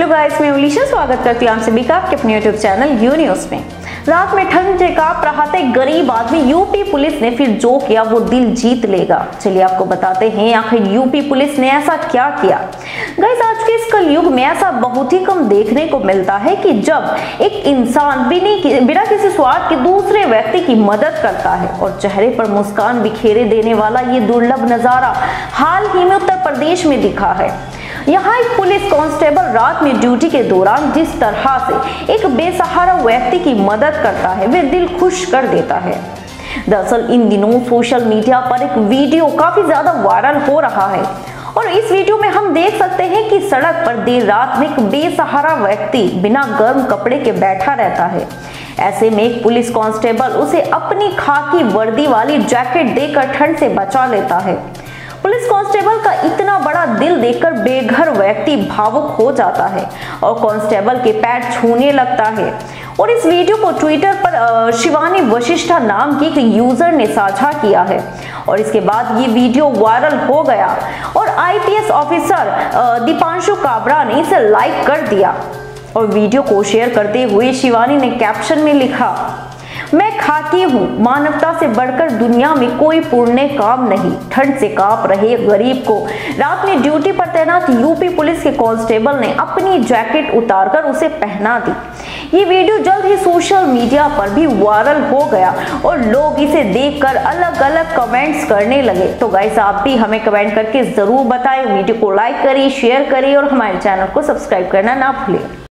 Hello guys, मैं उलिशा स्वागत करती हूँ आप सभी का आपके अपने यूट्यूब चैनल यू न्यूज़ में। रात में ठंड से काँप रहा था गरीब आदमी, यूपी पुलिस ने फिर जो किया वो दिल जीत लेगा। चलिए आपको बताते हैं, आखिर यूपी पुलिस ने ऐसा क्या किया? गाइस, आज के इस कलयुग में ऐसा बहुत ही कम देखने को मिलता है कि जब एक इंसान बिना किसी स्वार्थ के दूसरे व्यक्ति की मदद करता है और चेहरे पर मुस्कान बिखेरे देने वाला ये दुर्लभ नज़ारा हाल ही में उत्तर प्रदेश में दिखा है। यहाँ एक पुलिस कांस्टेबल रात में ड्यूटी के दौरान जिस तरह से एक बेसहारा व्यक्ति की मदद करता है, वे दिल खुश कर देता है। दरअसल इन दिनों सोशल मीडिया पर एक वीडियो काफ़ी ज़्यादा वायरल हो रहा है और इस वीडियो में हम देख सकते हैं कि सड़क पर देर रात में एक बेसहारा व्यक्ति बिना गर्म कपड़े के बैठा रहता है। ऐसे में एक पुलिस कांस्टेबल उसे अपनी खाकी वर्दी वाली जैकेट देकर ठंड से बचा लेता है। पुलिस कांस्टेबल का इतना बड़ा देखकर बेघर व्यक्ति भावुक हो जाता है और कांस्टेबल के पैर छूने लगता है। और इस वीडियो को ट्विटर पर शिवानी वशिष्ठा नाम की एक यूज़र ने साझा किया है। और इसके बाद ये वीडियो वायरल हो गया और आईपीएस ऑफिसर दीपांशु काबरा ने इसे लाइक कर दिया। और वीडियो को शेयर करते हुए शिवानी ने कैप्शन में लिखा मैं खाकी हूँ। मानवता से बढ़कर दुनिया में कोई पुण्य काम नहीं। ठंड से काँप रहे गरीब को। रात में ड्यूटी पर तैनात यूपी पुलिस के कांस्टेबल ने अपनी जैकेट उतारकर उसे पहना दी। ये वीडियो जल्द ही सोशल मीडिया पर भी वायरल हो गया और लोग इसे देखकर अलग अलग कमेंट्स करने लगे। तो गाइस आप भी हमें कमेंट करके ज़रूर बताएँ। वीडियो को लाइक करिए शेयर करिए और हमारे चैनल को सब्सक्राइब करना ना भूलें।